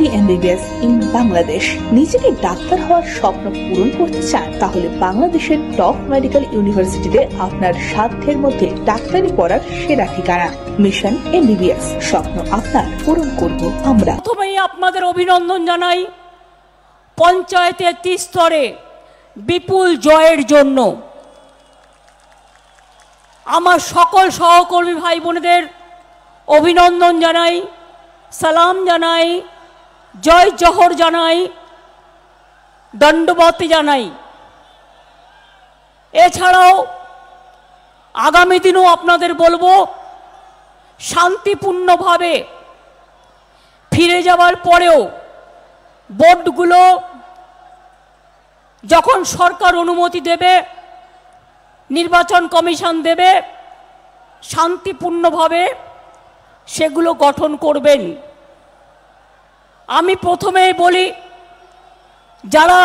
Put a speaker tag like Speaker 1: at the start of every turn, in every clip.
Speaker 1: সরকারি MBBS in Bangladesh. নিজেকে doctor হওয়ার স্বপ্ন পূরণ করতে চান, তাহলে বাংলাদেশের টপ মেডিকেল ইউনিভার্সিটিতে আপনার সাধ্যের মধ্যে ডাক্তারি পড়ার সেরা ঠিকানা। মিশন এমবিবিএস, স্বপ্ন আপনার পূরণ করব আমরা।
Speaker 2: প্রথমেই আপনাদের অভিনন্দন জানাই পঞ্চায়েতের স্তরে বিপুল জয়ের জন্য। আমার সকল সহকর্মী ভাই বোনেদের অভিনন্দন জানাই, সালাম জানাই জয় জহর জানাই, দণ্ডবতী জানাই। এছাড়াও আগামী দিনও আপনাদের বলব, শান্তিপূর্ণভাবে ফিরে যাওয়ার পরেও বোর্ডগুলো যখন সরকার অনুমতি দেবে, নির্বাচন কমিশন দেবে, শান্তিপূর্ণভাবে সেগুলো গঠন করবেন। আমি প্রথমেই বলি, যারা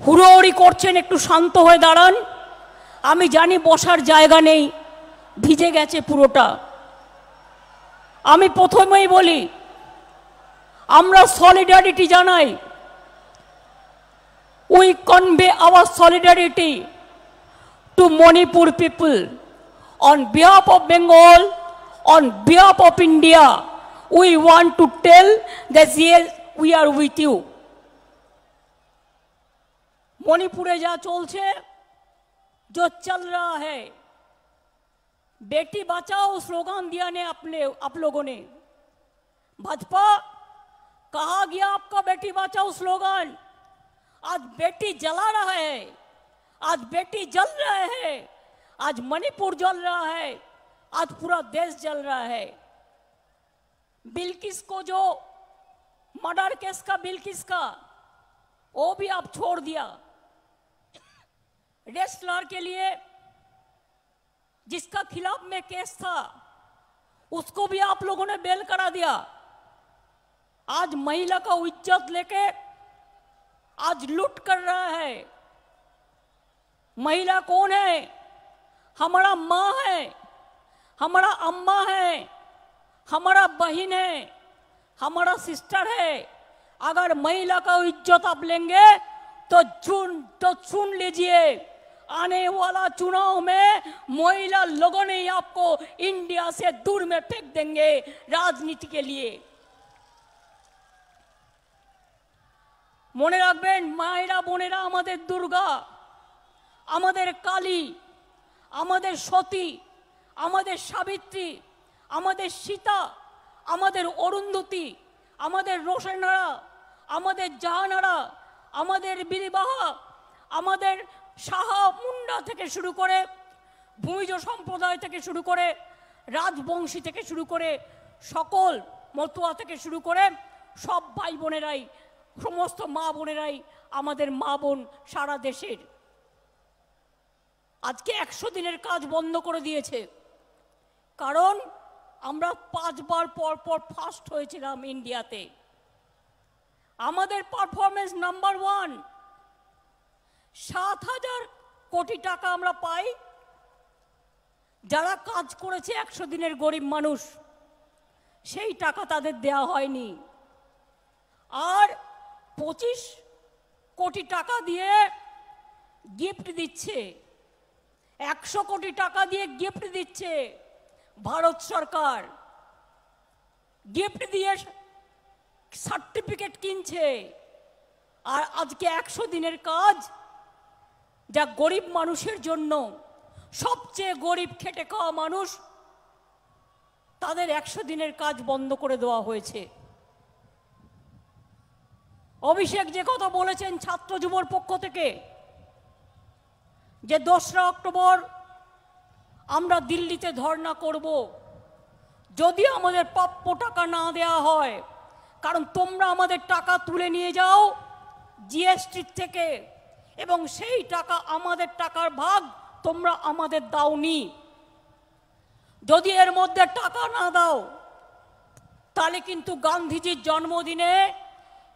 Speaker 2: হুড়োহুড়ি করছেন, একটু শান্ত হয়ে দাঁড়ান। আমি জানি বসার জায়গা নেই, ভিজে গেছে পুরোটা। আমি প্রথমেই বলি, আমরা সলিডারিটি জানাই। We convey our solidarity to Manipur people on behalf of Bengal on behalf of India we want to tell that yes we are with you মণিপুরে যা চলছে जो चल रहा है बेटी बचाओ स्लोगन दिया ने अपने आप लोगों ने भाजपा कहा गया आपका बेटी बचाओ स्लोगन आज बेटी जला रहा है आज बेटी जल रहा है आज मणिपुर जल रहा है आज पूरा देश जल रहा है बिल्किस को जो मर्डर केस का, बिल्किस का, वो भी आप छोड़ दिया। रेस्लर के लिए जिसका खिलाफ में केस था, उसको भी आप लोगों ने बेल करा दिया। आज महिला का इज़्ज़त लेके आज लूट कर रहा है। महिला कौन है? हमारा माँ है, हमारा अम्मा है। हमारा बहन है हमारा सिस्टर है अगर महिला का इज्जत आप लेंगे तो चुन तो सुन लीजिए आने वाला चुनाव में महिला लोगों ने आपको इंडिया से दूर में फेंक देंगे राजनीति के लिए মনে রাখবেন মায়েরা বোনেরা আমাদের দুর্গা আমাদের কালী আমাদের সতী আমাদের সাবিত্রী আমাদের সীতা, আমাদের অরুন্ধতী, আমাদের রোশনারা আমাদের জাহানারা আমাদের বিরিবাহা, আমাদের সাহা মুন্ডা থেকে শুরু করে, ভূমিজ সম্প্রদায় থেকে শুরু করে, রাজবংশী থেকে শুরু করে, সকল মতুয়া থেকে শুরু করে, সব ভাই বোনেরাই সমস্ত মা বোনেরাই আমাদের মা বোন সারা দেশের। আজকে একশো দিনের কাজ বন্ধ করে দিয়েছে। কারণ আমরা পাঁচবার পর পর ফার্স্ট হয়েছিলাম ইন্ডিয়াতে আমাদের পারফরমেন্স নাম্বার ওয়ান সাত হাজার কোটি টাকা আমরা পাই। যারা কাজ করেছে একশো দিনের গরিব মানুষ, সেই টাকা তাদের দেয়া হয়নি। আর পঁচিশ কোটি টাকা দিয়ে গিফট দিচ্ছে। একশো কোটি টাকা দিয়ে গিফট দিচ্ছে। ভারত সরকার গিফট দিয়ে সার্টিফিকেট কিনছে। আর আজকে একশো দিনের কাজ যা গরিব মানুষের জন্য সবচেয়ে গরিব খেটে খাওয়া মানুষ, তাদের একশো দিনের কাজ বন্ধ করে দেওয়া হয়েছে। অভিষেক যে কথা বলেছেন ছাত্র যুবর পক্ষ থেকে, যে দোসরা অক্টোবর আমরা দিল্লিতে ধর্ণা করব। যদি আমাদের প্রাপ্য টাকা না দেওয়া হয়, কারণ তোমরা আমাদের টাকা তুলে নিয়ে যাও জিএসটির থেকে, এবং সেই টাকা আমাদের টাকার ভাগ তোমরা আমাদের দাওনি। যদি এর মধ্যে টাকা না দাও, তাহলে কিন্তু গান্ধীজির জন্মদিনে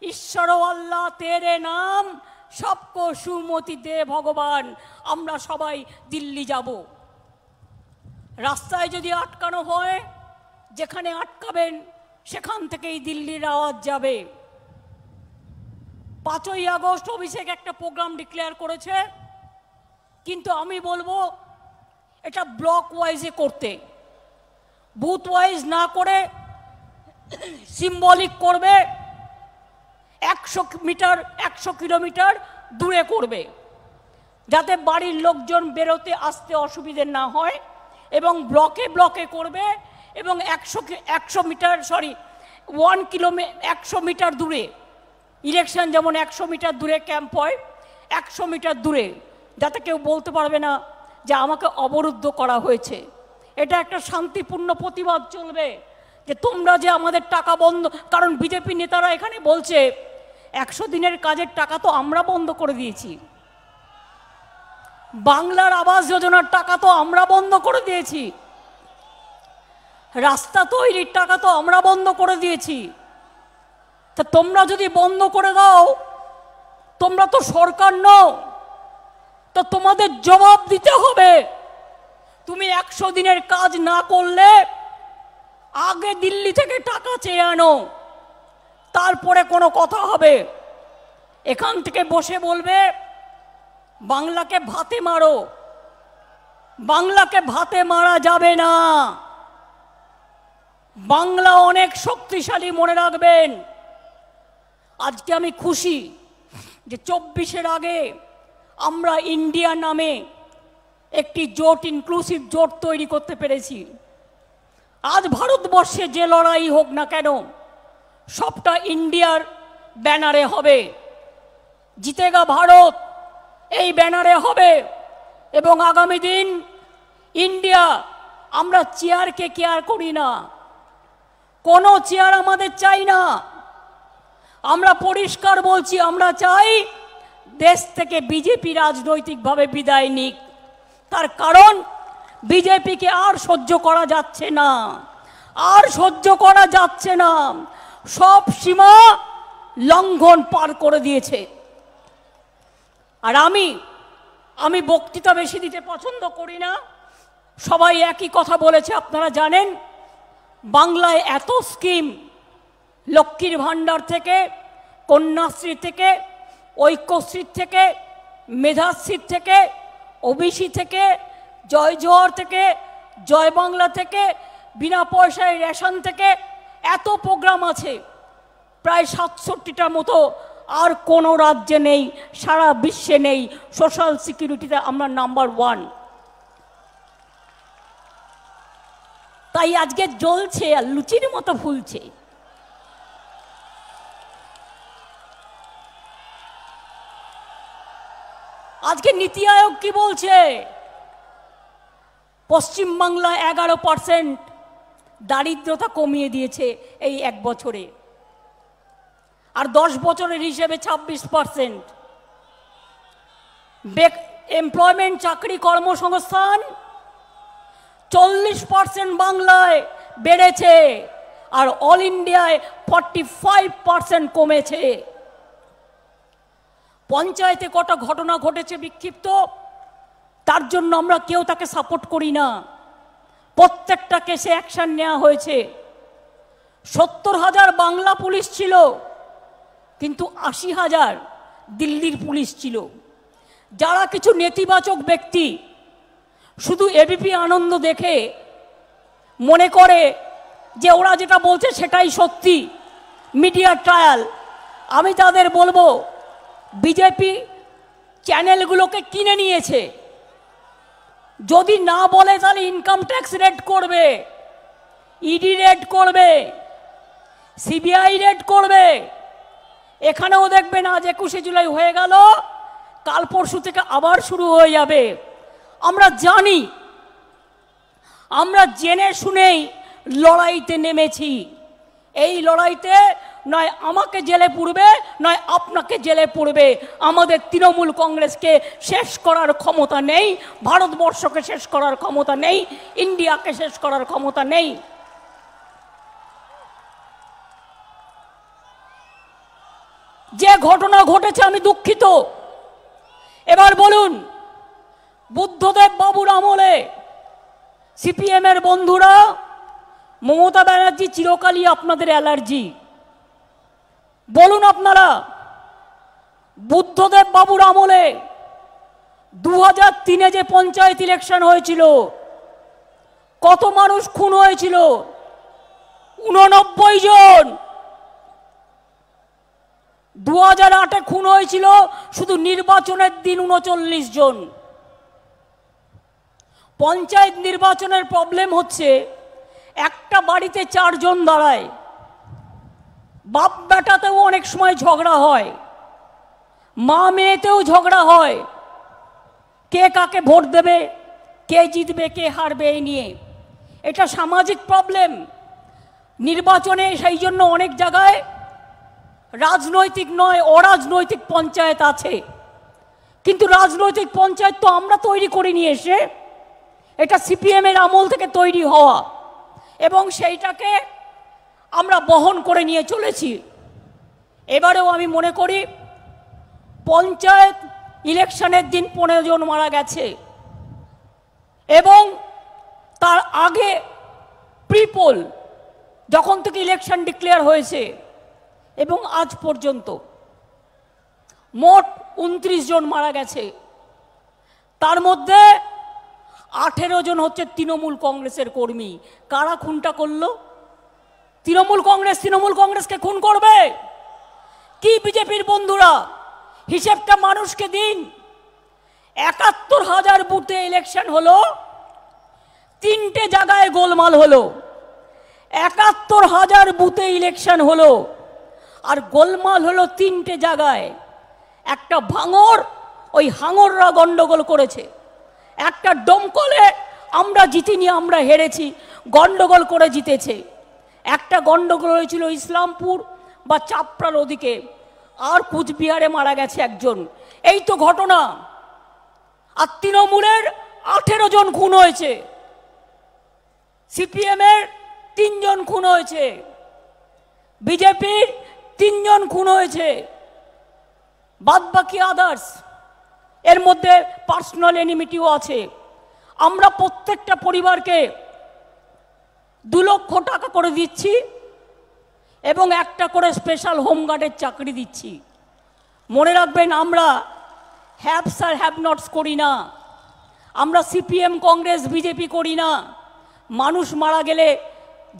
Speaker 2: ঈশ্বর আল্লাহ তেরে নাম সবকো সুমতি দে ভগবান, আমরা সবাই দিল্লি যাব। রাস্তায় যদি আটকানো হয়, যেখানে আটকাবেন, সেখান থেকেই দিল্লির আওয়াজ যাবে। পাঁচই আগস্ট অভিষেক একটা প্রোগ্রাম ডিক্লেয়ার করেছে। কিন্তু আমি বলব, এটা ব্লক ওয়াইজে করতে। বুথ ওয়াইজ না করে সিম্বলিক করবে, একশো মিটার, একশো কিলোমিটার দূরে করবে। যাতে বাড়ির লোকজন বেরোতে আসতে অসুবিধে না হয়। এবং ব্লকে ব্লকে করবে এবং একশো একশো মিটার সরি ওয়ান কিলোমি একশো মিটার দূরে ইলেকশন যেমন একশো মিটার দূরে ক্যাম্প হয়, একশো মিটার দূরে, যাতে কেউ বলতে পারবে না যে আমাকে অবরুদ্ধ করা হয়েছে। এটা একটা শান্তিপূর্ণ প্রতিবাদ চলবে যে তোমরা যে আমাদের টাকা বন্ধ, কারণ বিজেপি নেতারা এখানে বলছে, একশো দিনের কাজের টাকা তো আমরা বন্ধ করে দিয়েছি। বাংলার আবাস যোজনার টাকা তো আমরা বন্ধ করে দিয়েছি। রাস্তা তৈরির টাকা তো আমরা বন্ধ করে দিয়েছি। তা তোমরা যদি বন্ধ করে দাও, তোমরা তো সরকার নও। তো তোমাদের জবাব দিতে হবে। তুমি একশো দিনের কাজ না করলে আগে দিল্লি থেকে টাকা চেয়ে আনো। তারপরে কোনো কথা হবে। এখান থেকে বসে বলবে বাংলাকে ভাতে মারো। বাংলাকে ভাতে মারা যাবে না। বাংলা অনেক শক্তিশালী মনে রাখবেন। আজকে আমি খুশি যে চব্বিশের আগে আমরা ইন্ডিয়া নামে একটি জোট ইনক্লুসিভ জোট তৈরি করতে পেরেছি। আজ ভারতবর্ষে যে লড়াই হোক না কেন, সবটা ইন্ডিয়ার ব্যানারে হবে। জিতেগা ভারত এই ব্যানারে হবে। এবং আগামী দিন ইন্ডিয়া, আমরা চেয়ারকে কেয়ার করি না। কোনো চেয়ার আমাদের চাই না। আমরা পরিষ্কার বলছি, আমরা চাই দেশ থেকে বিজেপি রাজনৈতিকভাবে বিদায় নিক। তার কারণ বিজেপিকে আর সহ্য করা যাচ্ছে না। আর সহ্য করা যাচ্ছে না। সব সীমা লঙ্ঘন পার করে দিয়েছে। আর আমি আমি বক্তৃতা বেশি দিতে পছন্দ করি না। সবাই একই কথা বলেছে, আপনারা জানেন। বাংলায় এত স্কিম লক্ষ্মীর ভাণ্ডার থেকে, কন্যাশ্রী থেকে ঐক্যশ্রী থেকে মেধাশ্রী থেকে, ওবিসি থেকে, জয় জোহর থেকে, জয় বাংলা থেকে, বিনা পয়সায় রেশন থেকে, এত প্রোগ্রাম আছে। প্রায় সাতষট্টিটার মতো আর কোনো রাজ্যে নেই, সারা বিশ্বে নেই সোশ্যাল সিকিউরিটিতে আমরা নাম্বার ওয়ান তাই আজকে জ্বলছে আর লুচির মতো ফুলছে। আজকে নীতি আয়োগ কি বলছে? পশ্চিমবাংলা এগারো পার্সেন্ট দারিদ্রতা কমিয়ে দিয়েছে এই এক বছরে। আর দশ বছরের হিসেবে ছাব্বিশ পার্সেন্ট। এমপ্লয়মেন্ট চাকরি কর্মসংস্থান চল্লিশ পার্সেন্ট বাংলায় বেড়েছে আর অল ইন্ডিয়ায় ফর্টি ফাইভ পার্সেন্ট কমেছে। পঞ্চায়েতে কটা ঘটনা ঘটেছে বিক্ষিপ্ত, তার জন্য আমরা কেউ তাকে সাপোর্ট করি না। প্রত্যেকটা কেসে অ্যাকশন নেওয়া হয়েছে। সত্তর হাজার বাংলা পুলিশ ছিল। কিন্তু আশি হাজার দিল্লির পুলিশ ছিল। যারা কিছু নেতিবাচক ব্যক্তি শুধু এবিপি আনন্দ দেখে মনে করে যে ওরা যেটা বলছে সেটাই সত্যি, মিডিয়া ট্রায়াল। আমি তাদের বলব বিজেপি চ্যানেলগুলোকে কিনে নিয়েছে। যদি না বলে তাহলে ইনকাম ট্যাক্স রেড করবে ইডি রেড করবে সিবিআই রেড করবে। এখানেও দেখবেন আজ একুশে জুলাই হয়ে গেল, কাল পরশু থেকে আবার শুরু হয়ে যাবে। আমরা জানি, আমরা জেনে শুনেই লড়াইতে নেমেছি। এই লড়াইতে নয় আমাকে জেলে পুরবে নয় আপনাকে জেলে পড়বে। আমাদের তৃণমূল কংগ্রেসকে শেষ করার ক্ষমতা নেই, ভারতবর্ষকে শেষ করার ক্ষমতা নেই, ইন্ডিয়াকে শেষ করার ক্ষমতা নেই। যে ঘটনা ঘটেছে আমি দুঃখিত। এবার বলুন, বুদ্ধদেব বাবুর আমলে সিপিএমের বন্ধুরা, মমতা ব্যানার্জি চিরকালই আপনাদের অ্যালার্জি। বলুন আপনারা, বুদ্ধদেব বাবুর আমলে দু হাজার তিনে যে পঞ্চায়েত ইলেকশন হয়েছিল, কত মানুষ খুন হয়েছিল? উননব্বই জন। দু হাজার আটে খুন হয়েছিল শুধু নির্বাচনের দিন উনচল্লিশ জন। পঞ্চায়েত নির্বাচনের প্রবলেম হচ্ছে একটা বাড়িতে চারজন দাঁড়ায়। বাপ বেটাতেও অনেক সময় ঝগড়া হয়, মা মেয়েতেও ঝগড়া হয়, কে কাকে ভোট দেবে, কে জিতবে, কে হারবে এই নিয়ে। এটা সামাজিক প্রবলেম নির্বাচনে সেই জন্য অনেক জায়গায় রাজনৈতিক নয়, অরাজনৈতিক পঞ্চায়েত আছে। কিন্তু রাজনৈতিক পঞ্চায়েত তো আমরা তৈরি করে নিয়ে এসে এটা সিপিএমের আমল থেকে তৈরি হওয়া এবং সেইটাকে আমরা বহন করে নিয়ে চলেছি। এবারেও আমি মনে করি পঞ্চায়েত ইলেকশনের দিন পনেরো জন মারা গেছে এবং তার আগে প্রিপোল যখন থেকে ইলেকশন ডিক্লেয়ার হয়েছে এবং আজ পর্যন্ত মোট উনত্রিশ জন মারা গেছে। তার মধ্যে আঠেরো জন হচ্ছে তৃণমূল কংগ্রেসের কর্মী। কারা খুনটা করল? তৃণমূল কংগ্রেস, তৃণমূল কংগ্রেসকে খুন করবে? কি বিজেপির বন্ধুরা? হিসেবটা মানুষকে দিন। একাত্তর হাজার বুথে ইলেকশন হলো। তিনটে জায়গায় গোলমাল হলো। একাত্তর হাজার বুথে ইলেকশন হলো। আর গোলমাল হলো তিনটে জায়গায়। একটা ভাঙর ওই হাঙররা গন্ডগোল করেছে। একটা ডমকলে, আমরা জিতিনি, আমরা হেরেছি, গন্ডগোল করে জিতেছে। একটা গন্ডগোল হয়েছিল ইসলামপুর বা চাপড়ার ওদিকে। আর কুচবিহারে মারা গেছে একজন। এই তো ঘটনা। আর তৃণমূলের আঠেরো জন খুন হয়েছে। সিপিএমের তিনজন খুন হয়েছে। বিজেপির তিনজন খুন হয়েছে। বাদ বাকি আদার্স এর মধ্যে পার্সোনাল এনিমিটিও আছে। আমরা প্রত্যেকটা পরিবারকে দু লক্ষ টাকা করে দিচ্ছি এবং একটা করে স্পেশাল হোমগার্ডের চাকরি দিচ্ছি। মনে রাখবেন, আমরা হ্যাভস আর হ্যাভ নটস করি না। আমরা সিপিএম কংগ্রেস বিজেপি করি না। মানুষ মারা গেলে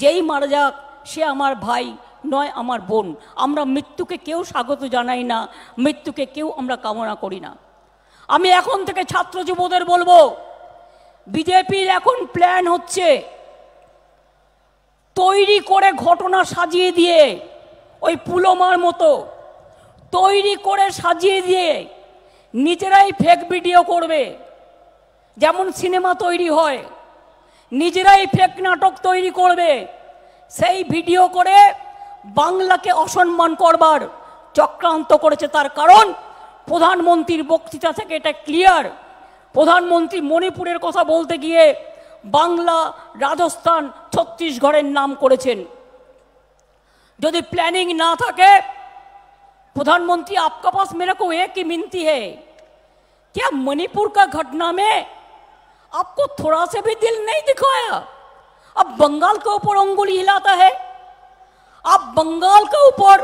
Speaker 2: যেই মারা যাক, সে আমার ভাই। নয় আমার বোন। আমরা মৃত্যুকে কেউ স্বাগত জানাই না, মৃত্যুকে কেউ আমরা কামনা করি না। আমি এখন থেকে ছাত্র যুবদের বলব, বিজেপির এখন প্ল্যান হচ্ছে তৈরি করে ঘটনা সাজিয়ে দিয়ে ওই পুলোমার মতো, তৈরি করে সাজিয়ে দিয়ে নিজেরাই ফেক ভিডিও করবে। যেমন সিনেমা তৈরি হয়, নিজেরাই ফেক নাটক তৈরি করবে, সেই ভিডিও করে বাংলাকে অসম্মান করবার চক্রান্ত করেছে তার কারণ প্রধানমন্ত্রীর বক্তৃতা থেকে এটা ক্লিয়ার প্রধানমন্ত্রী মণিপুরের কথা বলতে গিয়ে বাংলা রাজস্থান ছত্তিশগড়ের নাম করেছেন যদি প্ল্যানিং না থাকে प्रधानमंत्री आपका पास मेरे को एक ही मिनती है क्या मणिपुर का घटना में आपको थोड़ा से भी दिल नहीं दिखाया अब बंगाल के ऊपर उंगली हिलाता है आप बंगाल के ऊपर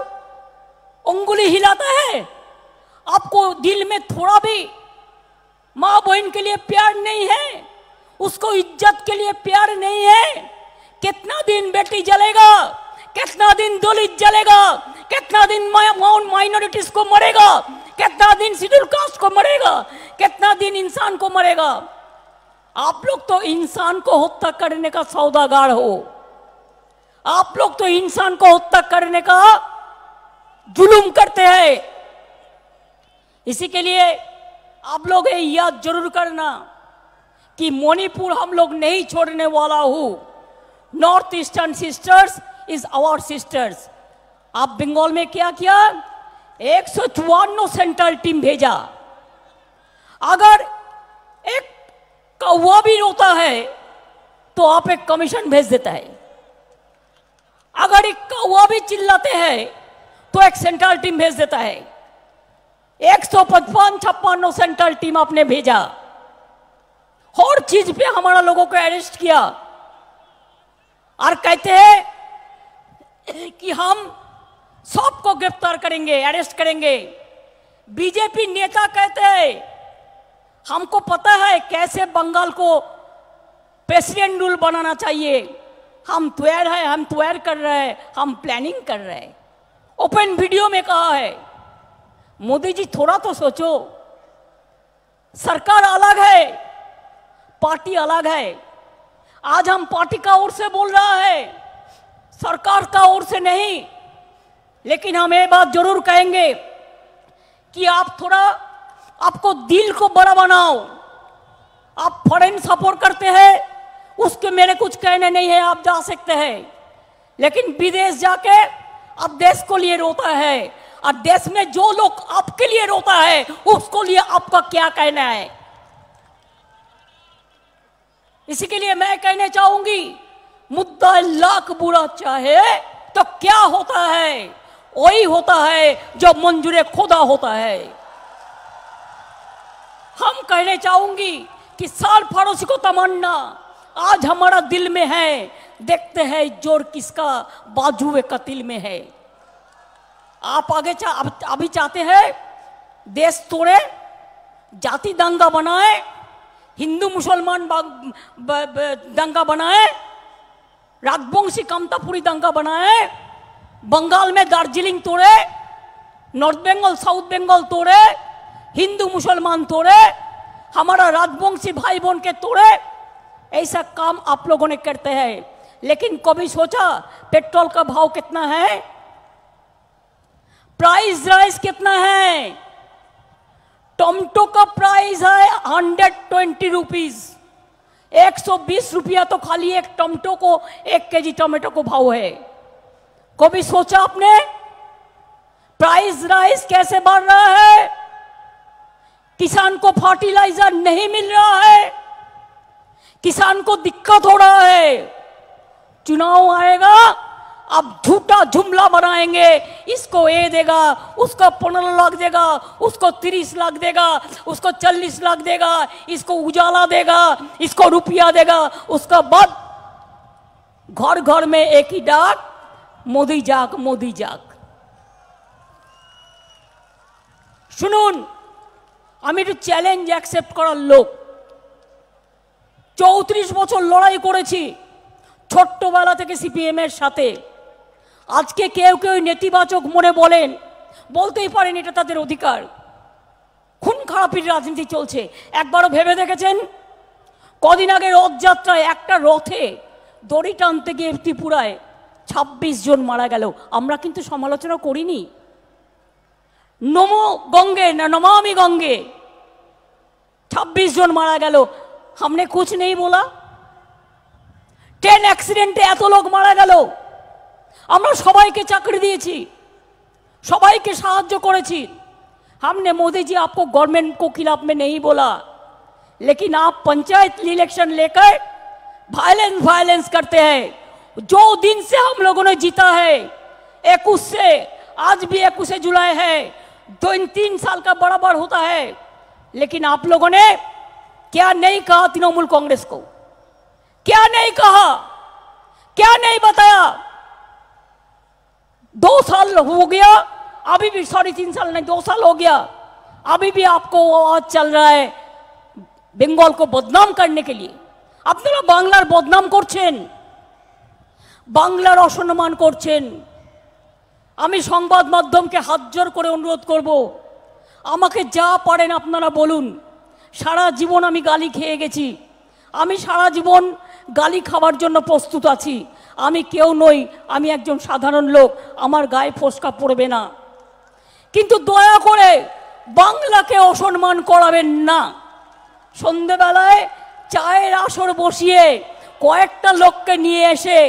Speaker 2: उंगली हिलाता है। आपको दिल में थोड़ा भी माँ बहन के लिए प्यार नहीं है, उसको इज़्ज़त के लिए प्यार नहीं है। कितना दिन बेटी जलेगा, कितना दिन दलित जलेगा, कितना दिन माइनॉरिटीज को मरेगा, कितना दिन शेड्यूल कास्ट को मरेगा, कितना दिन इंसान को मरेगा। आप लोग तो इंसान को हत्या करने का सौदागार हो। आप लोग तो इंसान को हत्या करने का जुलूम करते हैं। इसी के लिए आप लोग ये याद ज़रूर करना कि मणिपुर हम लोग नहीं छोड़ने वाला हूँ। North eastern sisters is our sisters आप बंगाल में क्या किया? एक सेंट्रल टीम भेजा। अगर एक कौवा भी रोता है तो आप एक कमीशन भेज देता है। अगर एक कौवा भी चिल्लाते हैं तो एक सेंट्रल टीम भेज देता है। एक सौ पचपन छप्पन सेंट्रल टीम आपने भेजा। हर चीज़ पे हमारा लोगों को अरेस्ट किया। और कहते हैं कि हम सबको गिरफ़्तार करेंगे अरेस्ट करेंगे। बीजेपी नेता कहते हैं, हमको पता है कैसे बंगाल को प्रेसिडेंट रूल बनाना चाहिए। हम तैयार है, हम तैयार कर रहे हैं, हम प्लानिंग कर रहे हैं। ओपन वीडियो में कहा है, मोदी जी, थोड़ा तो सोचो। सरकार अलग है, पार्टी अलग है। आज हम पार्टी का ओर से बोल रहा है, सरकार का ओर से नहीं। लेकिन हम ये बात ज़रूर कहेंगे कि आप थोड़ा आपको दिल को बड़ा बनाओ। आप फॉरेन सपोर्ट करते हैं उसके मेरे कुछ कहने नहीं है, आप जा सकते हैं। लेकिन विदेश जाके आप देश को लिए रोता है। और देश में जो लोग आपके लिए रोता है, उसको लिए आपका क्या कहना है? इसी के लिए मैं कहना चाहूँगी, मुद्दा लाख बुरा चाहे तो क्या होता है? वही होता है जो मंजूर खुदा होता है। हम कहने चाहूँगी कि साल फारोसी को तमन्ना आज हमारा दिल में है। देखते हैं ज़ोर किसका बाजुए कतिल में है। आप आगे चा, अब, अभी चाहते हैं देश तोड़े जाति दंगा बनाए हिंदू मुसलमान दंगा बनाए राजवंशी कमतापुरी दंगा बनाए बंगाल में दार्जिलिंग तोड़े नॉर्थ बंगाल साउथ बंगाल तोड़े हिंदू मुसलमान तोड़े हमारा राजवंशी भाई बहन के तोड़े ऐसा काम आप लोगों ने करते हैं। लेकिन कभी सोचा, पेट्रोल का भाव कितना है? प्राइस राइस कितना है? टोमेटो का प्राइस है हंड्रेड ट्वेंटी रुपीज़ एक सौ बीस रुपया तो खाली एक टोमेटो को, एक केजी टोमेटो को भाव है। कभी सोचा आपने? प्राइस राइस कैसे बढ़ रहा है? किसान को फर्टिलाइज़र नहीं मिल रहा है। किसान को दिक्कत हो रहा है चुनाव आएगा अब झूठा जुमला बनाएंगे इसको ए देगा उसको पंद्रह लाख देगा उसको तीस लाख देगा उसको चालीस लाख देगा इसको उजाला देगा इसको रुपया देगा उसका बाद घर घर में एक ही डाक मोदी जाग मोदी जाग শুনুন আমি একটু চ্যালেঞ্জ অ্যাকসেপ্ট করার লোক চৌত্রিশ বছর লড়াই করেছি ছোট্টবেলা থেকে সিপিএম এর সাথে। আজকে কেউ কেউ নেতিবাচক মনে বলেন, বলতেই পারেন এটা তাদের অধিকার। খুন খারাপির রাজনীতি চলছে। একবারও ভেবে দেখেছেন? কদিন আগে রথযাত্রায় একটা রথে দড়ি টানতে গিয়ে ত্রিপুরায় ছাব্বিশ জন মারা গেল। আমরা কিন্তু সমালোচনা করিনি। নমো গঙ্গে, না নমামি গঙ্গে ছাব্বিশ জন মারা গেল। हमने कुछ नहीं बोला ট্রেন অ্যাক্সিডেন্টে এত লোক মারা গেল আমরা সবাইকে চাকরি দিয়েছি সবাইকে সাহায্য করেছি हमने मोदी जी आपको गवर्नमेंट को खिलाफ में नहीं बोला लेकिन आप पंचायत इलेक्शन लेकर वायलेंस वायलेंस करते हैं जो दिन से हम लोगों ने जीता है इक्कीस से आज भी इक्कीस जुलाई है दो इन तीन साल का बराबर होता है लेकिन आप लोगों ने क्या नहीं कहा तृणमूल कांग्रेस को क्या नहीं कहा क्या नहीं बताया दो साल हो गया अभी भी सॉरी तीन साल नहीं दो साल हो गया अभी भी आपको आवाज चल रहा है বেঙ্গল को বদনাম করনে के लिए আপনারা বাংলার বদনাম করছেন বাংলার অসম্মান করছেন আমি সংবাদ মাধ্যমকে হাত জোর করে অনুরোধ করব আমাকে যা পারেন আপনারা বলুন সারা জীবন আমি গালি খেয়ে গেছি। আমি সারা জীবন গালি খাওয়ার জন্য প্রস্তুত আছি। আমি কেউ নই, আমি একজন সাধারণ লোক, আমার গায়ে ফোসকা পড়বে না। কিন্তু দয়া করে বাংলাকে অসম্মান করাবেন না। সন্ধেবেলায় চায়ের আসর বসিয়ে কয়েকটা লোককে নিয়ে এসে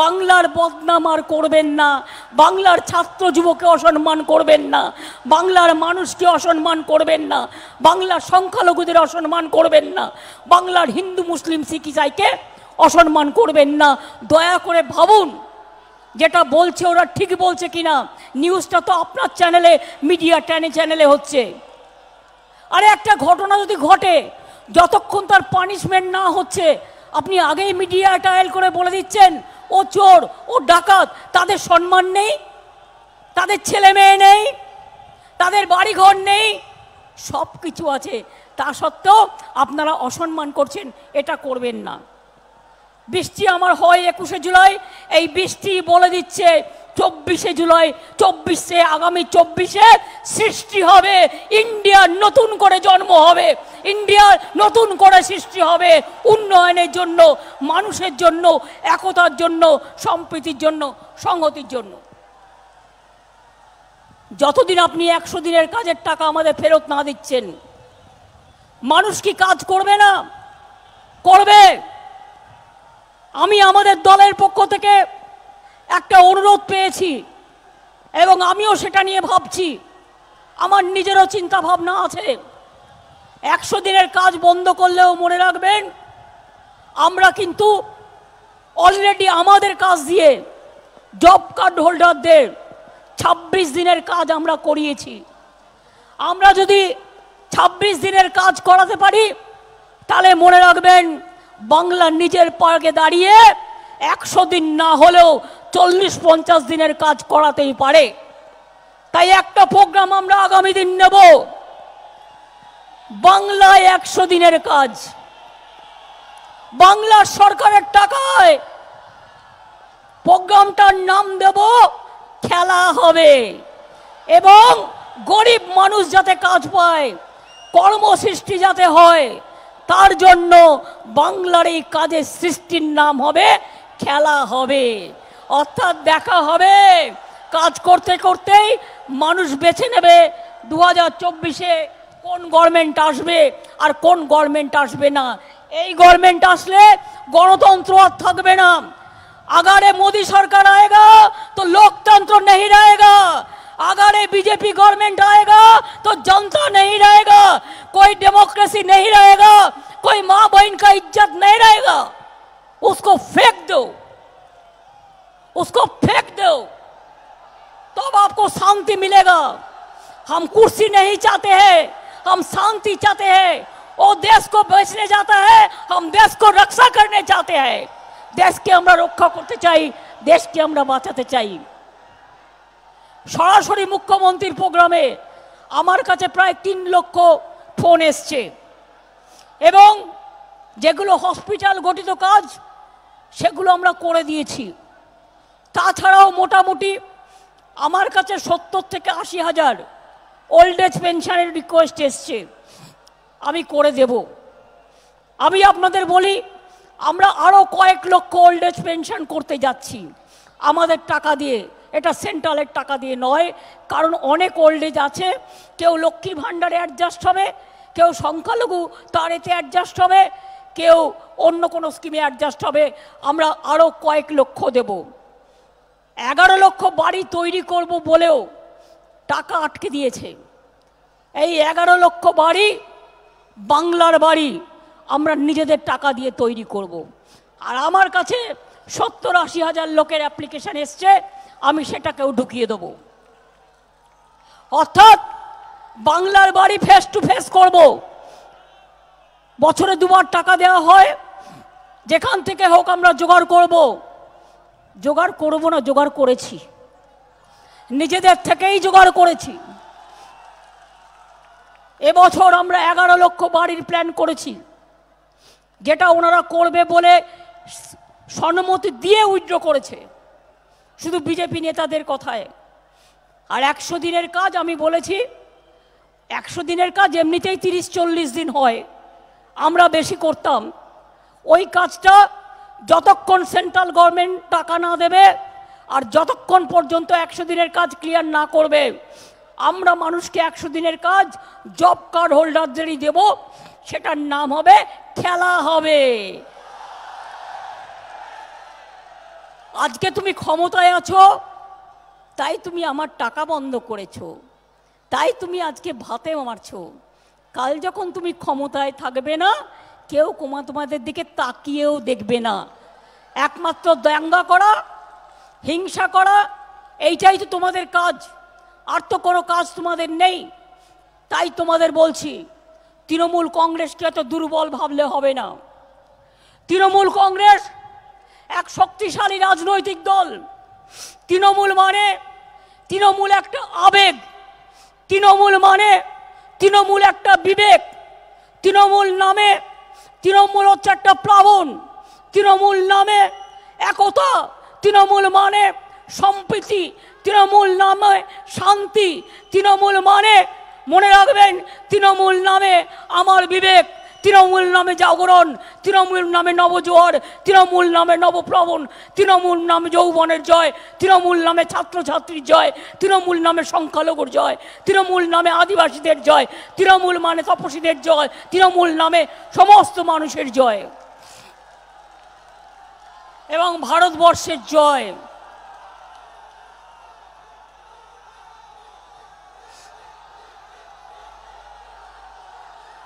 Speaker 2: বাংলার বদনাম আর করবেন না। বাংলার ছাত্র যুবকে অসম্মান করবেন না। বাংলার মানুষকে অসম্মান করবেন না। বাংলার সংখ্যালঘুদের অসম্মান করবেন না। বাংলার হিন্দু, মুসলিম, শিখ, ইসাইকে অসম্মান করবেন না। দয়া করে ভাবুন, যেটা বলছে ওরা ঠিক বলছে কিনা। নিউজটা তো আপনার চ্যানেলে, মিডিয়া ট্যানে চ্যানেলে হচ্ছে। আরে একটা ঘটনা যদি ঘটে, যতক্ষণ তার পানিশমেন্ট না হচ্ছে আপনি আগেই মিডিয়া টায়াল করে বলে দিচ্ছেন, ও চোর, ও ডাকাত, তাদের সম্মান নেই, তাদের ছেলে মেয়ে নেই, তাদের বাড়িঘর নেই সব কিছু আছে। তা সত্ত্বেও আপনারা অসম্মান করছেন, এটা করবেন না। বৃষ্টি আমার হয় একুশে জুলাই, এই বৃষ্টি বলে দিচ্ছে চব্বিশে জুলাই, চব্বিশে আগামী চব্বিশে সৃষ্টি হবে। ইন্ডিয়ার নতুন করে জন্ম হবে। ইন্ডিয়ার নতুন করে সৃষ্টি হবে উন্নয়নের জন্য, মানুষের জন্য, একতার জন্য, সম্প্রীতির জন্য, সংহতির জন্য। যতদিন আপনি একশো দিনের কাজের টাকা আমাদের ফেরত না দিচ্ছেন, মানুষ কি কাজ করবে না? করবে। আমি আমাদের দলের পক্ষ থেকে একটা অনুরোধ পেয়েছি এবং আমিও সেটা নিয়ে ভাবছি। আমার নিজেরও চিন্তা ভাবনা আছে। একশো দিনের কাজ বন্ধ করলেও মনে রাখবেন, আমরা কিন্তু অলরেডি আমাদের কাজ দিয়ে জব কার্ড হোল্ডারদের ছাব্বিশ দিনের কাজ আমরা করিয়েছি। আমরা যদি ছাব্বিশ দিনের কাজ করাতে পারি, তাহলে মনে রাখবেন, বাংলা নিজের পার্কে দাঁড়িয়ে একশো দিন না হলেও চল্লিশ পঞ্চাশ দিনের কাজ করাতেই পারে। তাই একটা প্রোগ্রাম আমরা আগামী দিন নেব। বাংলায় একশো দিনের কাজ। বাংলার সরকারের টাকায় প্রোগ্রামটার নাম দেব, খেলা হবে। এবং গরিব মানুষ যাতে কাজ পায়, কর্মসৃষ্টি যাতে হয়, তার জন্য বাংলার এই কাজের সৃষ্টির নাম হবে, খেলা হবে। অর্থাৎ দেখা হবে কাজ করতে করতেই মানুষ বেছে নেবে দু হাজার চব্বিশে কোন গভর্নমেন্ট আসবে আর কোন গভর্নমেন্ট আসবে না এই গভর্নমেন্ট আসলে গণতন্ত্র আর থাকবে না अगर ये मोदी सरकार आएगा तो लोकतंत्र नहीं रहेगा अगर ये बीजेपी गवर्नमेंट आएगा तो जनता नहीं रहेगा कोई डेमोक्रेसी नहीं रहेगा कोई माँ बहन का इज्जत नहीं रहेगा उसको फेंक दो उसको फेंक दो तब आपको शांति मिलेगा हम कुर्सी नहीं चाहते हैं हम शांति चाहते हैं वो देश को बेचने जाता है हम देश को रक्षा करने चाहते हैं দেশকে আমরা রক্ষা করতে চাই দেশকে আমরা বাঁচাতে চাই সরাসরি মুখ্যমন্ত্রীর প্রোগ্রামে আমার কাছে প্রায় তিন লক্ষ ফোন এসছে এবং যেগুলো হসপিটাল গঠিত কাজ সেগুলো আমরা করে দিয়েছি তাছাড়াও মোটামুটি আমার কাছে সত্তর থেকে আশি হাজার ওল্ড এজ পেনশনের রিকোয়েস্ট এসছে। আমি করে দেব। আমি আপনাদের বলি, আমরা আরও কয়েক লক্ষ ওল্ড এজ পেনশন করতে যাচ্ছি। আমাদের টাকা দিয়ে, এটা সেন্ট্রালের টাকা দিয়ে নয়, কারণ অনেক ওল্ড এজ আছে, কেউ লক্ষ্মীর ভাণ্ডারে অ্যাডজাস্ট হবে, কেউ সংখ্যালঘু, তার এতে অ্যাডজাস্ট হবে, কেউ অন্য কোনো স্কিমে অ্যাডজাস্ট হবে, আমরা আরও কয়েক লক্ষ দেব। এগারো লক্ষ বাড়ি তৈরি করব বলেও টাকা আটকে দিয়েছে। এই এগারো লক্ষ বাড়ি, বাংলার বাড়ি আমরা নিজেদের টাকা দিয়ে তৈরি করব। আর আমার কাছে সত্তর আশি হাজার লোকের অ্যাপ্লিকেশন এসছে, আমি সেটাকেও ঢুকিয়ে দেব। অর্থাৎ বাংলার বাড়ি ফেস টু ফেস করব। বছরে দুবার টাকা দেওয়া হয়, যেখান থেকে হোক আমরা জোগাড় করব। জোগাড় করব না, জোগাড় করেছি। নিজেদের থেকেই জোগাড় করেছি। এবছর আমরা এগারো লক্ষ বাড়ির প্ল্যান করেছি। যেটা ওনারা করবে বলে সম্মতি দিয়ে উইথড্র করেছে। শুধু বিজেপি নেতাদের কথায়। আর একশো দিনের কাজ আমি বলেছি, একশো দিনের কাজ এমনিতেই তিরিশ চল্লিশ দিন হয়। আমরা বেশি করতাম। ওই কাজটা যতক্ষণ সেন্ট্রাল গভর্নমেন্ট টাকা না দেবে আর যতক্ষণ পর্যন্ত একশো দিনের কাজ ক্লিয়ার না করবে, আমরা মানুষকে একশো দিনের কাজ জব কার্ড হোল্ডারদেরই দেব। সেটার নাম হবে খেলা হবে। আজকে তুমি ক্ষমতায় আছো, তাই তুমি আমার টাকা বন্ধ করেছ, তাই তুমি আজকে ভাতে মারছো। কাল যখন তুমি ক্ষমতায় থাকবে না কেউ কুমা তোমাদের দিকে তাকিয়েও দেখবে না। একমাত্র দাঙ্গা করা, হিংসা করা, এইটাই তো তোমাদের কাজ। আর তো কোনো কাজ তোমাদের নেই। তাই তোমাদের বলছি, তৃণমূল কংগ্রেসকে এত দুর্বল ভাবলে হবে না। তৃণমূল কংগ্রেস এক শক্তিশালী রাজনৈতিক দল। তৃণমূল মানে তৃণমূল একটা আবেগ। তৃণমূল মানে তৃণমূল একটা বিবেক। তৃণমূল নামে তৃণমূল হচ্ছে একটা প্লাবন। তৃণমূল নামে একতা, তৃণমূল মানে সম্প্রীতি, তৃণমূল নামে শান্তি, তৃণমূল মানে মনে রাখবেন, তৃণমূল নামে আমার বিবেক। তৃণমূল নামে জাগরণ, তৃণমূল নামে নবজোয়ার, তৃণমূল নামে নবপ্লবন তৃণমূল নামে যৌবনের জয়, তৃণমূল নামে ছাত্রছাত্রীর জয়, তৃণমূল নামে সংখ্যালঘুর জয়, তৃণমূল নামে আদিবাসীদের জয়, তৃণমূল মানে তপসীদের জয়, তৃণমূল নামে সমস্ত মানুষের জয় এবং ভারতবর্ষের জয়।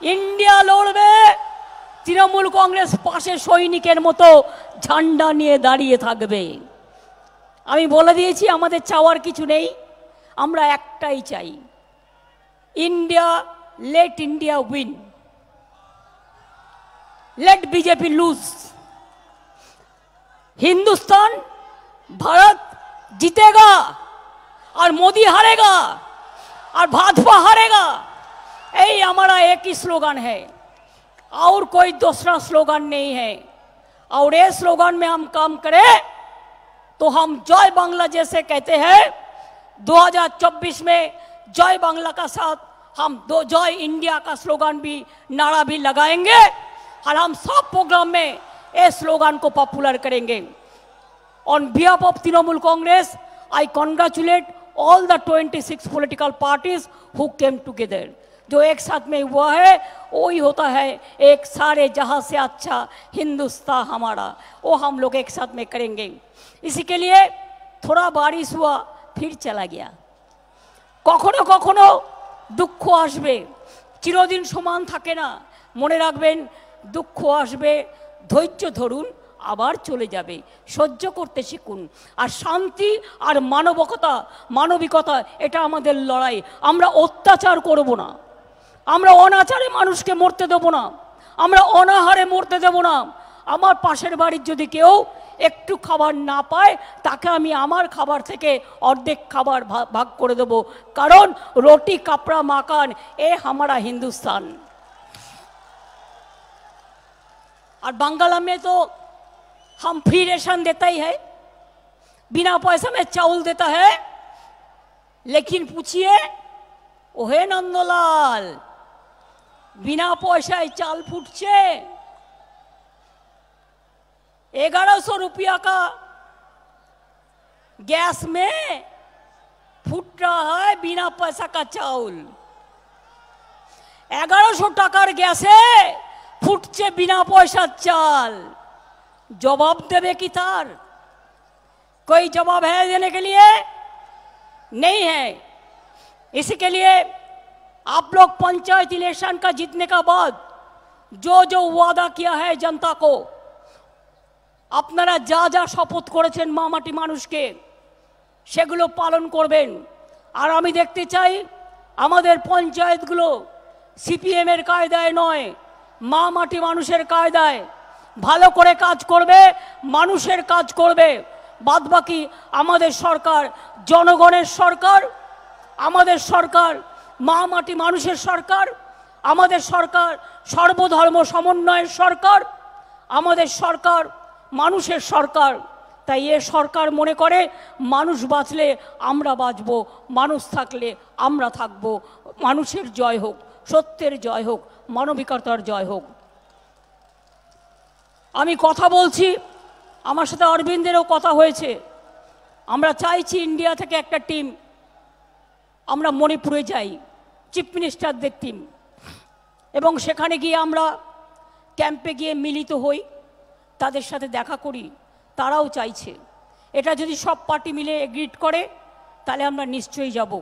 Speaker 2: ইন্ডিয়া লড়বে তৃণমূল কংগ্রেস পাশে সৈনিকের মতো ঝান্ডা নিয়ে দাঁড়িয়ে থাকবে আমি বলে দিয়েছি আমাদের চাওয়ার কিছু নেই আমরা একটাই চাই India let India win let BJP lose Hindustan Bharat जीतेगा और मोदी हारेगा और भाजपा हारेगा यही हमारा एक ही स्लोगन है। और कोई दूसरा स्लोगन नहीं है। और ये स्लोगन में हम काम करें तो हम जय बांग्ला जैसे कहते हैं। 2024 में जय बांग्ला का साथ हम दो, जय इंडिया का स्लोगन भी, नारा भी लगाएँगे। और हम सब प्रोग्राम में ये स्लोगन को पॉपुलर करेंगे। On behalf of Trinamool Congress I congratulate all the 26 political parties who came together जो एक साथ में हुआ है वही होता है एक सारे जहां से अच्छा हिंदुस्तान हमारा वो हम लोग एक साथ में करेंगे इसी के लिए थोड़ा बारिश हुआ फिर चला गया কখনো কখনো দুঃখ আসবে চিরদিন সমান থাকে না মনে রাখবেন দুঃখ আসবে ধৈর্য ধরুন আবার চলে যাবে সহ্য করতে শিখুন আর শান্তি আর মানবকতা মানবিকতা এটা আমাদের লড়াই আমরা অত্যাচার করব না আমরা অনাচারে মানুষকে মরতে দেবো না। আমরা অনাহারে মরতে দেবো না। আমার পাশের বাড়ির যদি কেউ একটু খাবার না পায়, তাকে আমি আমার খাবার থেকে অর্ধেক খাবার ভাগ করে দেব। কারণ রুটি, কাপড়া মাকান এ হামারা হিন্দুস্তান। আর বাঙ্গালা মে তো হাম ফ্রি রেশন দেতাই হ্যাঁ বিনা পয়সা মে চাউল দেতা হ্যাঁ লেকিন পুছিয়ে, ওহে নন্দলাল বিনা পয়সায় চাল ফুটছে ग्यारह सौ रुपया का गैस में फूट रहा है बिना पैसा का चावल এগারোশো টাকার গ্যাসে ফুটছে বিনা পয়সার চাল জবাব দেবে কি তার कोई जवाब है देने के लिए नहीं है इसी के लिए आप लोग पंचायत इलेक्शन का जीतने का बाद जो जो वादा किया है जनता को আপনারা যা যা শপথ করেছেন মামাটি মানুষকে সেগুলো পালন করবেন আর আমি দেখতে চাই আমাদের পঞ্চায়েতগুলো সিপিএমের কায়দায় নয় মা মাটি মানুষের কায়দায় ভালো করে কাজ করবে মানুষের কাজ করবে বাদবাকি আমাদের সরকার জনগণের সরকার আমাদের সরকার মা মাটি মানুষের সরকার, আমাদের সরকার সর্বধর্ম সমন্বয়ের সরকার, আমাদের সরকার মানুষের সরকার। তাই এ সরকার মনে করে, মানুষ বাঁচলে আমরা বাঁচব, মানুষ থাকলে আমরা থাকব। মানুষের জয় হোক, সত্যের জয় হোক, মানবিকতার জয় হোক। আমি কথা বলছি, আমার সাথে অরবিন্দেরও কথা হয়েছে। আমরা চাইছি ইন্ডিয়া থেকে একটা টিম, আমরা মণিপুরে যাই। চিফ মিনিস্টারদের টিম এবং সেখানে গিয়ে আমরা ক্যাম্পে গিয়ে মিলিত হই, তাদের সাথে দেখা করি, তারাও চাইছে। এটা যদি সব পার্টি মিলে এগ্রিড করে, তাহলে আমরা নিশ্চয়ই যাব।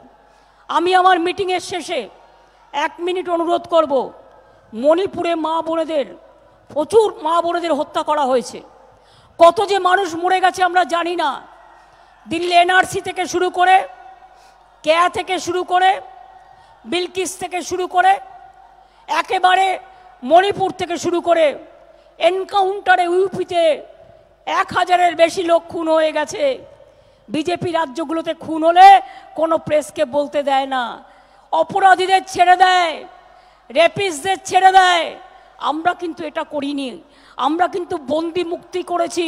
Speaker 2: আমি আমার মিটিংয়ের শেষে এক মিনিট অনুরোধ করব, মণিপুরে মা বোনেদের, প্রচুর মা বোনেদের হত্যা করা হয়েছে। কত যে মানুষ মরে গেছে আমরা জানি না। দিল্লি এনআরসি থেকে শুরু করে কেয়া থেকে শুরু করে বিলকিস থেকে শুরু করে, একেবারে মণিপুর থেকে শুরু করে এনকাউন্টারে ইউপিতে এক হাজারের বেশি লোক খুন হয়ে গেছে। বিজেপি রাজ্যগুলোতে খুন হলে কোনো প্রেসকে বলতে দেয় না। অপরাধীদের ছেড়ে দেয় রেপিসদের ছেড়ে দেয়। আমরা কিন্তু এটা করিনি। আমরা কিন্তু বন্দি মুক্তি করেছি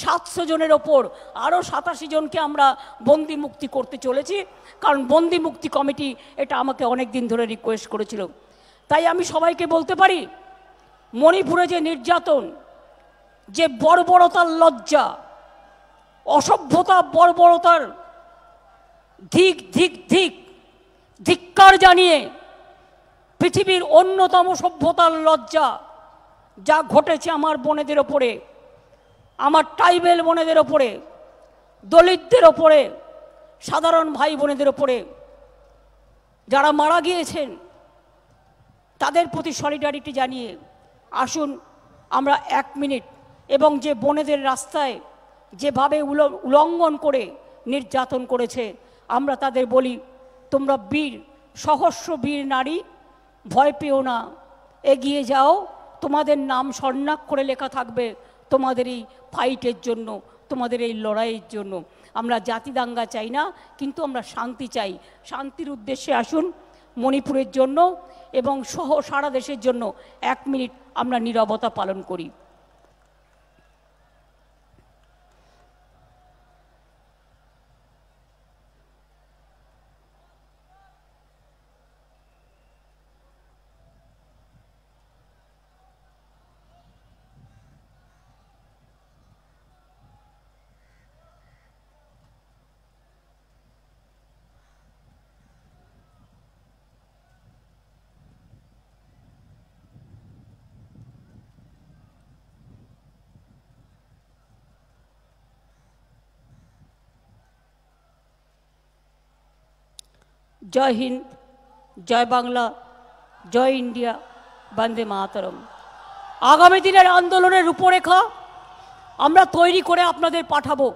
Speaker 2: সাতশো জনের ওপর। আরও সাতাশি জনকে আমরা বন্দি মুক্তি করতে চলেছি, কারণ বন্দি মুক্তি কমিটি এটা আমাকে অনেক দিন ধরে রিকোয়েস্ট করেছিল। তাই আমি সবাইকে বলতে পারি, মণিপুরে যে নির্যাতন, যে বর্বরতার লজ্জা, অসভ্যতা, বর্বরতার ধিক ধিক ধিক, ধিক্কার জানিয়ে পৃথিবীর অন্যতম সভ্যতার লজ্জা যা ঘটেছে আমার বোনেদের ওপরে, আমার ট্রাইবেল বোনেদের ওপরে, দলিতদের ওপরে, সাধারণ ভাই বোনেদের ওপরে, যারা মারা গিয়েছেন, তাদের প্রতি সলিডারিটি জানিয়ে আসুন আমরা এক মিনিট এবং যে বোনেদের রাস্তায় যেভাবে উল- উল্লঙ্ঘন করে নির্যাতন করেছে, আমরা তাদের বলি, তোমরা বীর, সহস্র বীর নারী, ভয় পেও না, এগিয়ে যাও। তোমাদের নাম স্বর্ণাক্ষরে লেখা থাকবে তোমাদের এই ফাইটের জন্য, তোমাদের এই লড়াইয়ের জন্য। আমরা জাতি দাঙ্গা চাই না, কিন্তু আমরা শান্তি চাই। শান্তির উদ্দেশ্যে আসুন মণিপুরের জন্য এবং সহ সারা দেশের জন্য এক মিনিট আমরা নিরবতা পালন করি। জয় হিন্দ, জয় বাংলা, জয় ইন্ডিয়া, বন্দে মাতরম। আগামী দিনের আন্দোলনের রূপরেখা আমরা তৈরি করে আপনাদের পাঠাবো।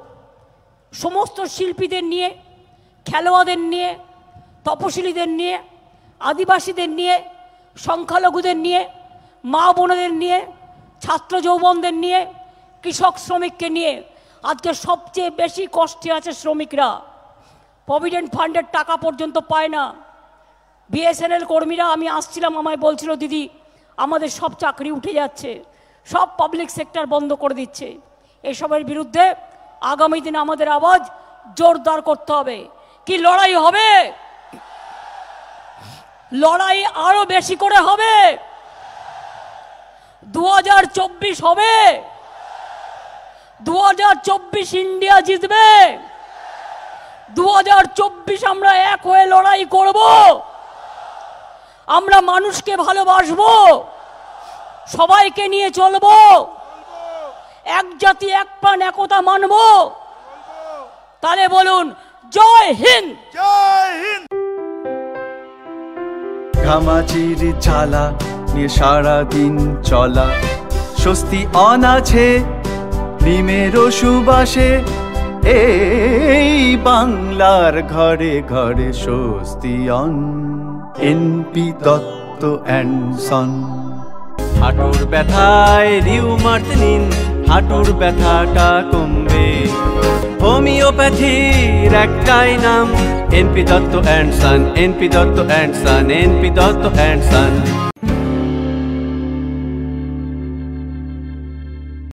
Speaker 2: সমস্ত শিল্পীদের নিয়ে, খেলোয়াড়দের নিয়ে, তপশিলীদের নিয়ে, আদিবাসীদের নিয়ে, সংখ্যালঘুদের নিয়ে, মা বোনদের নিয়ে, ছাত্র যৌবনদের নিয়ে, কৃষক শ্রমিককে নিয়ে। আজকে সবচেয়ে বেশি কষ্টে আছে শ্রমিকরা। প্রভিডেন্ট ফান্ডের টাকা পর্যন্ত পায় না। বিএসএনএল কর্মীরা, আমি আসছিলাম, আমায় বলছিল, দিদি, আমাদের সব চাকরি উঠে যাচ্ছে। সব পাবলিক সেক্টর বন্ধ করে দিচ্ছে। এসবের বিরুদ্ধে আগামী দিনে আমাদের আওয়াজ জোরদার করতে হবে। কি লড়াই হবে? লড়াই আরও বেশি করে হবে। দু হাজার চব্বিশ হবে। দু হাজার চব্বিশ ইন্ডিয়া জিতবে। দু হাজার চব্বিশ আমরা এক হয়ে লড়াই করব। আমরা মানুষকে ভালোবাসবো। সবাইকে নিয়ে চলবো। এক জাতি এক প্রাণ একতা মানব। তাহলে বলুন জয় হিন্দ!
Speaker 3: জয় হিন্দ!
Speaker 4: ঘামাচির জ্বালা নিয়ে সারাদিন চলা। স্বস্তি অনাছে নিমের সুবাসে এই বাংলার ঘরে ঘরে স্বস্তি on NP Dutta and son হাঁটুর ব্যথায় রিউমার্ট নিন হাঁটুর ব্যথাটা কমবে। হোমিওপ্যাথির একটাই নাম NP Dutta and son NP Dutta and son NP Dutta and son